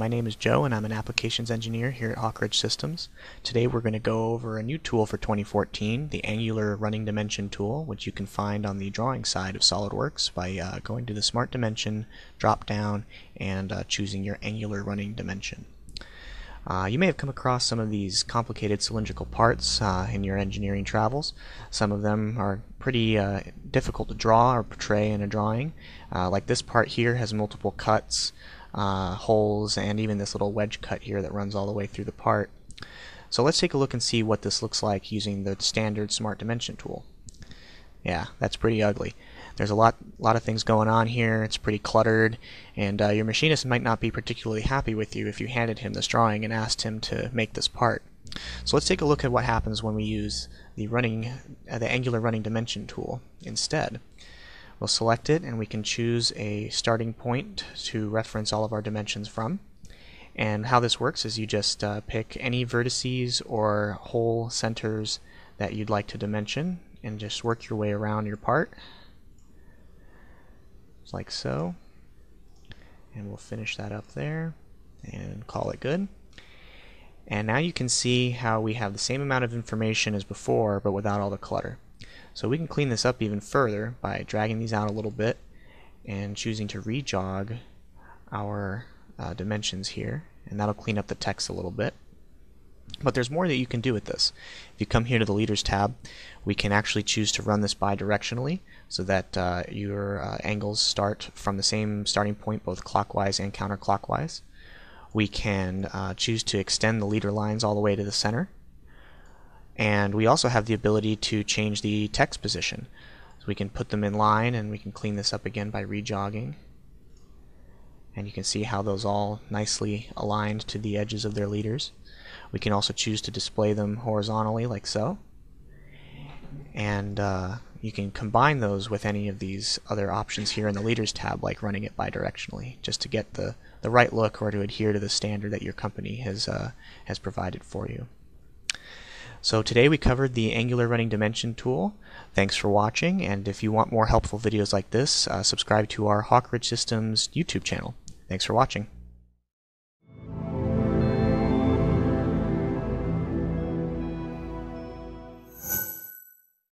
My name is Joe and I'm an applications engineer here at Hawk Ridge Systems. Today we're going to go over a new tool for 2014, the Angular Running Dimension tool, which you can find on the drawing side of SOLIDWORKS by uh, going to the Smart Dimension drop down and uh, choosing your Angular Running Dimension. Uh, you may have come across some of these complicated cylindrical parts uh, in your engineering travels. Some of them are pretty uh, difficult to draw or portray in a drawing. Uh, like this part here has multiple cuts, uh, holes, and even this little wedge cut here that runs all the way through the part. So let's take a look and see what this looks like using the standard Smart Dimension tool. Yeah, that's pretty ugly. There's a lot, lot of things going on here. It's pretty cluttered, and uh, your machinist might not be particularly happy with you if you handed him this drawing and asked him to make this part. So let's take a look at what happens when we use the running, uh, the Angular Running Dimension tool instead. We'll select it, and we can choose a starting point to reference all of our dimensions from. And how this works is you just uh, pick any vertices or hole centers that you'd like to dimension and just work your way around your part like so. And we'll finish that up there and call it good. And now you can see how we have the same amount of information as before, but without all the clutter. So we can clean this up even further by dragging these out a little bit and choosing to rejog our uh, dimensions here, and that'll clean up the text a little bit. But there's more that you can do with this. If you come here to the Leaders tab, we can actually choose to run this bidirectionally so that uh, your uh, angles start from the same starting point both clockwise and counterclockwise. We can uh, choose to extend the leader lines all the way to the center. And we also have the ability to change the text position. So we can put them in line and we can clean this up again by rejogging. And you can see how those all nicely aligned to the edges of their leaders. We can also choose to display them horizontally like so. And uh, you can combine those with any of these other options here in the Leaders tab, like running it bidirectionally, just to get the, the right look or to adhere to the standard that your company has, uh, has provided for you. So today we covered the Angular Running Dimension tool. Thanks for watching, and if you want more helpful videos like this, uh, subscribe to our Hawk Ridge Systems YouTube channel. Thanks for watching.